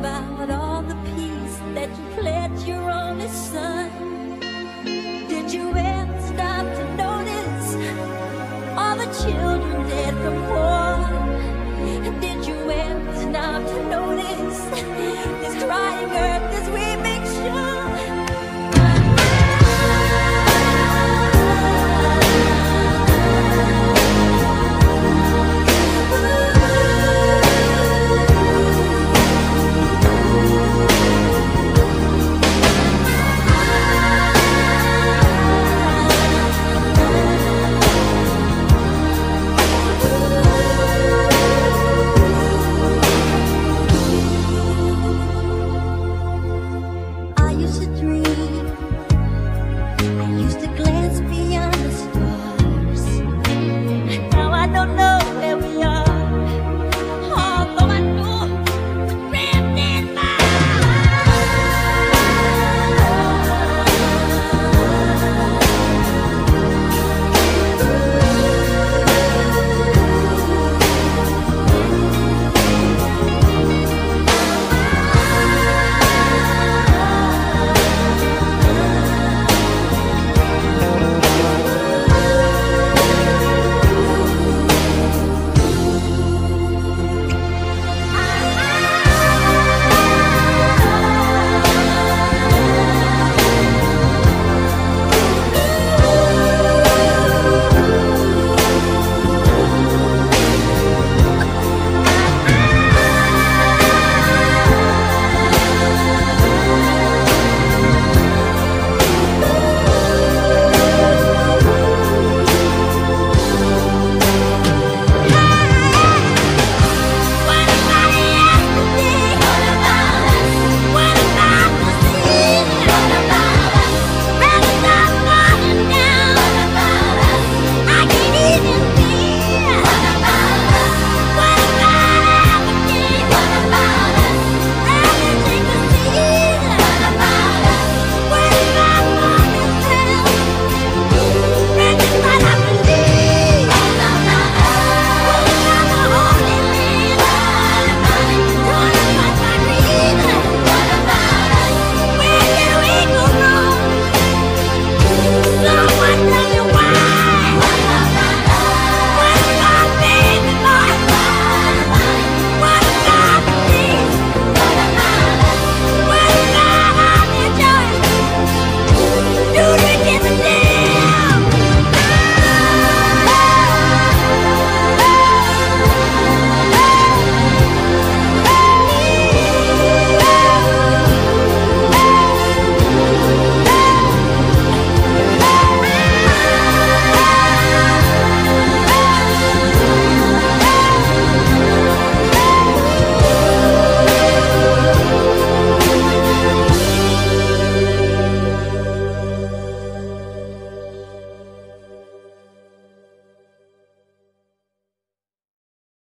about all the peace that you pledged your only son? Did you ever stop to notice all the children dead from war? Did you ever stop to notice this crying earth? was a dream.